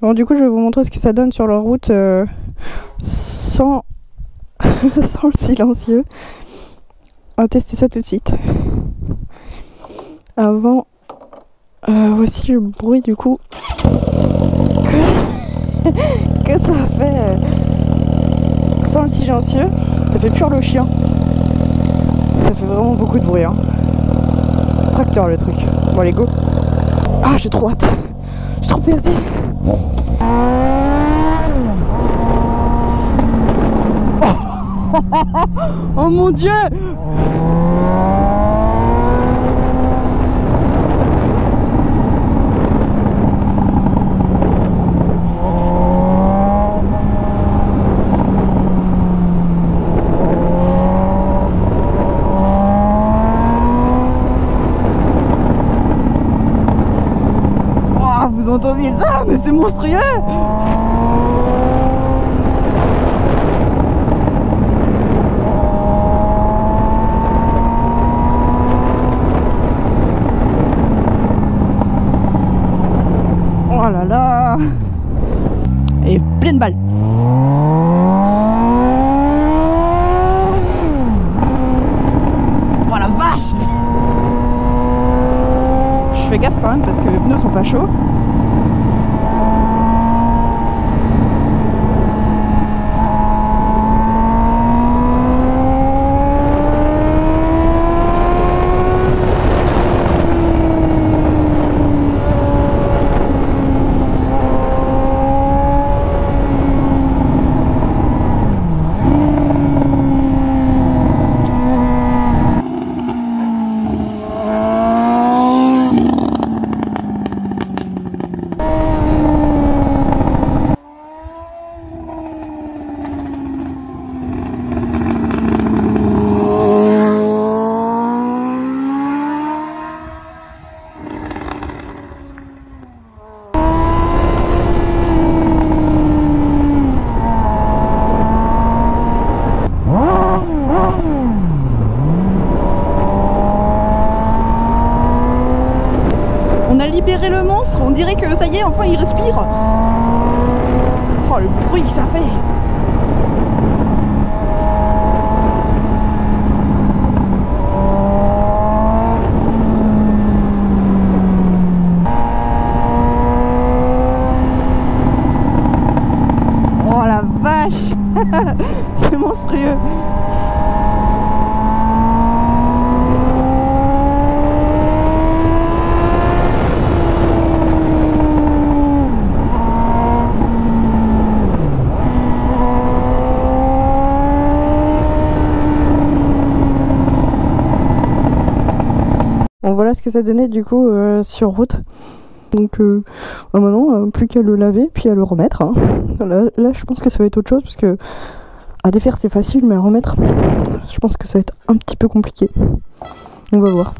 Bon, du coup, je vais vous montrer ce que ça donne sur la route euh, sans... le silencieux. On va tester ça tout de suite. Avant, euh, voici le bruit du coup que, ça fait euh, sans le silencieux. Ça fait fuir le chien. Ça fait vraiment beaucoup de bruit. Hein. Tracteur le truc. Bon, allez, go. Ah, j'ai trop hâte. Je suis trop perdu. Oh mon dieu Entendez ça Mais c'est monstrueux. Oh là là. Et pleine balle. Oh la vache. Je fais gaffe quand même parce que les pneus sont pas chauds. Libéré le monstre, on dirait que ça y est, enfin il respire. Oh le bruit que ça fait. Oh la vache. C'est monstrueux Bon voilà ce que ça donnait du coup euh, sur route. Donc euh, bah, maintenant euh, plus qu'à le laver puis à le remettre. hein. Là, là, je pense que ça va être autre chose parce que à défaire c'est facile mais à remettre je pense que ça va être un petit peu compliqué. On va voir.